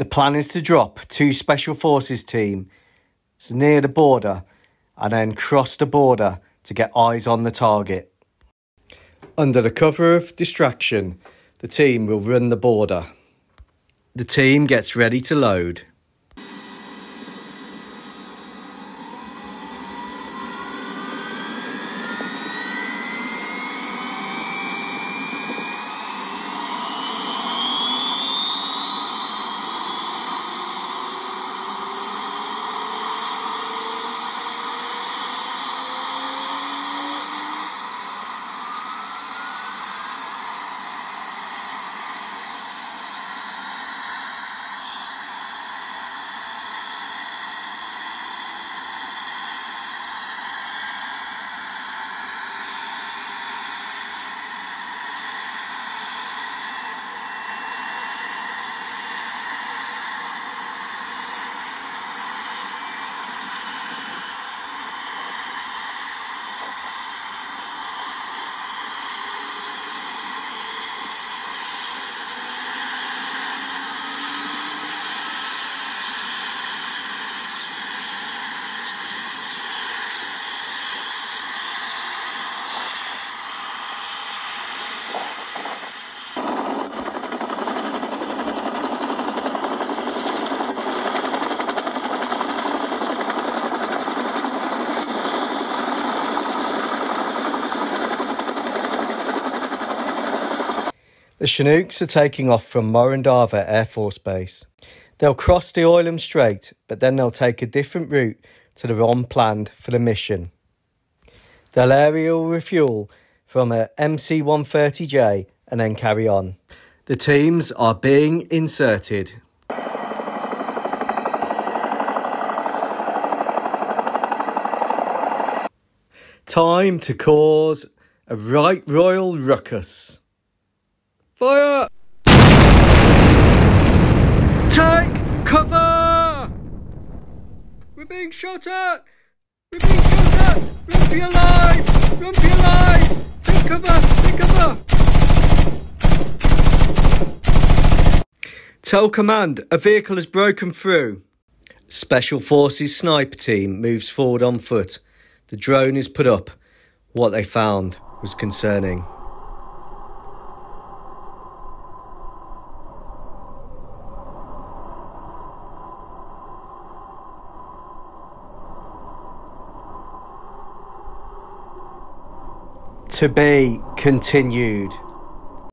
The plan is to drop two Special Forces teams near the border and then cross the border to get eyes on the target. Under the cover of distraction, the team will run the border. The team gets ready to load. The Chinooks are taking off from Morondava Air Force Base. They'll cross the Oilham Strait, but then they'll take a different route to the one planned for the mission. They'll aerial refuel from a MC-130J and then carry on. The teams are being inserted. Time to cause a right royal ruckus. Fire! Take cover! We're being shot at! We're being shot at! Run for your life! Run for your life! Take cover! Take cover! Tell command, a vehicle has broken through. Special Forces sniper team moves forward on foot. The drone is put up. What they found was concerning. To be continued.